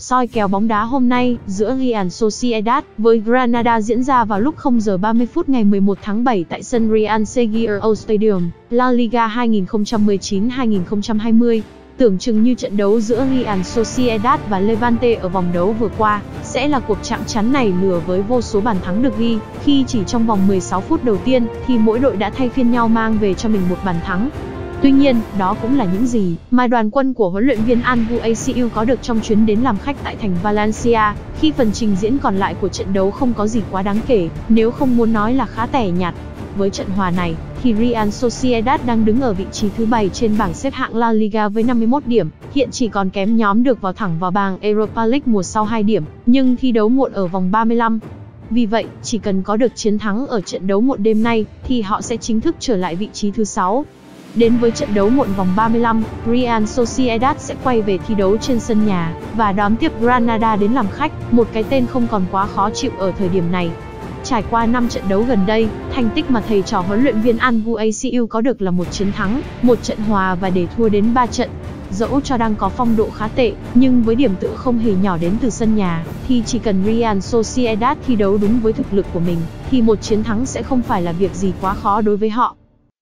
Soi kèo bóng đá hôm nay giữa Real Sociedad với Granada diễn ra vào lúc 0 giờ 30 phút ngày 11 tháng 7 tại sân Real Seguirao Stadium, La Liga 2019-2020. Tưởng chừng như trận đấu giữa Real Sociedad và Levante ở vòng đấu vừa qua sẽ là cuộc chạm trán này lừa với vô số bàn thắng được ghi, khi chỉ trong vòng 16 phút đầu tiên thì mỗi đội đã thay phiên nhau mang về cho mình một bàn thắng. Tuy nhiên, đó cũng là những gì mà đoàn quân của huấn luyện viên Angu ACU có được trong chuyến đến làm khách tại thành Valencia, khi phần trình diễn còn lại của trận đấu không có gì quá đáng kể, nếu không muốn nói là khá tẻ nhạt. Với trận hòa này, thì Real Sociedad đang đứng ở vị trí thứ 7 trên bảng xếp hạng La Liga với 51 điểm, hiện chỉ còn kém nhóm được vào thẳng vào bảng Europa League mùa sau 2 điểm, nhưng thi đấu muộn ở vòng 35. Vì vậy, chỉ cần có được chiến thắng ở trận đấu muộn đêm nay, thì họ sẽ chính thức trở lại vị trí thứ 6. Đến với trận đấu muộn vòng 35, Real Sociedad sẽ quay về thi đấu trên sân nhà và đón tiếp Granada đến làm khách, một cái tên không còn quá khó chịu ở thời điểm này. Trải qua 5 trận đấu gần đây, thành tích mà thầy trò huấn luyện viên Angu ACU có được là một chiến thắng, một trận hòa và để thua đến 3 trận. Dẫu cho đang có phong độ khá tệ, nhưng với điểm tựa không hề nhỏ đến từ sân nhà, thì chỉ cần Real Sociedad thi đấu đúng với thực lực của mình, thì một chiến thắng sẽ không phải là việc gì quá khó đối với họ.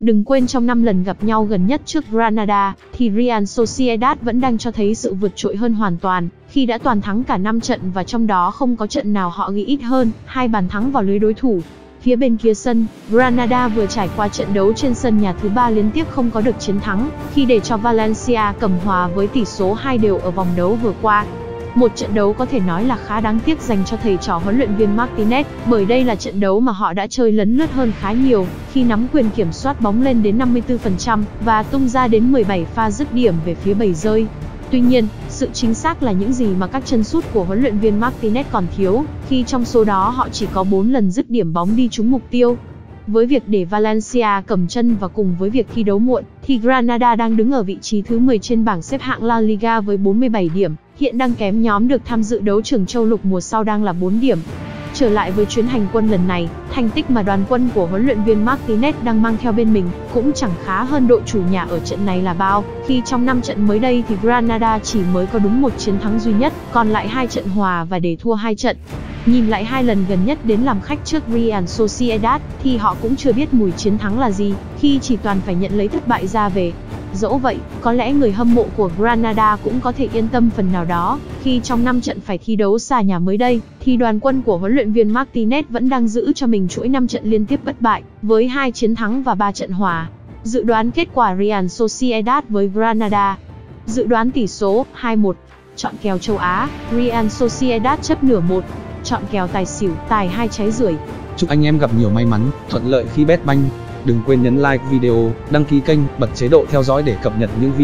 Đừng quên trong 5 lần gặp nhau gần nhất trước Granada, thì Real Sociedad vẫn đang cho thấy sự vượt trội hơn hoàn toàn, khi đã toàn thắng cả 5 trận và trong đó không có trận nào họ ghi ít hơn, hai bàn thắng vào lưới đối thủ. Phía bên kia sân, Granada vừa trải qua trận đấu trên sân nhà thứ ba liên tiếp không có được chiến thắng, khi để cho Valencia cầm hòa với tỷ số 2 đều ở vòng đấu vừa qua. Một trận đấu có thể nói là khá đáng tiếc dành cho thầy trò huấn luyện viên Martinez, bởi đây là trận đấu mà họ đã chơi lấn lướt hơn khá nhiều, khi nắm quyền kiểm soát bóng lên đến 54% và tung ra đến 17 pha dứt điểm về phía bầy rơi. Tuy nhiên, sự chính xác là những gì mà các chân sút của huấn luyện viên Martinez còn thiếu, khi trong số đó họ chỉ có 4 lần dứt điểm bóng đi trúng mục tiêu. Với việc để Valencia cầm chân và cùng với việc thi đấu muộn, thì Granada đang đứng ở vị trí thứ 10 trên bảng xếp hạng La Liga với 47 điểm, hiện đang kém nhóm được tham dự đấu trường châu lục mùa sau đang là 4 điểm. Trở lại với chuyến hành quân lần này, thành tích mà đoàn quân của huấn luyện viên Martinez đang mang theo bên mình cũng chẳng khá hơn đội chủ nhà ở trận này là bao, khi trong 5 trận mới đây thì Granada chỉ mới có đúng một chiến thắng duy nhất, còn lại hai trận hòa và để thua hai trận. Nhìn lại hai lần gần nhất đến làm khách trước Real Sociedad thì họ cũng chưa biết mùi chiến thắng là gì, khi chỉ toàn phải nhận lấy thất bại ra về. Dẫu vậy, có lẽ người hâm mộ của Granada cũng có thể yên tâm phần nào đó, khi trong 5 trận phải thi đấu xa nhà mới đây, thì đoàn quân của huấn luyện viên Martinez vẫn đang giữ cho mình chuỗi 5 trận liên tiếp bất bại, với hai chiến thắng và 3 trận hòa. Dự đoán kết quả Real Sociedad với Granada. Dự đoán tỷ số 2-1. Chọn kèo châu Á, Real Sociedad chấp nửa 1. Chọn kèo tài xỉu, tài hai trái rưỡi. Chúc anh em gặp nhiều may mắn, thuận lợi khi bet banh. Đừng quên nhấn like video, đăng ký kênh, bật chế độ theo dõi để cập nhật những video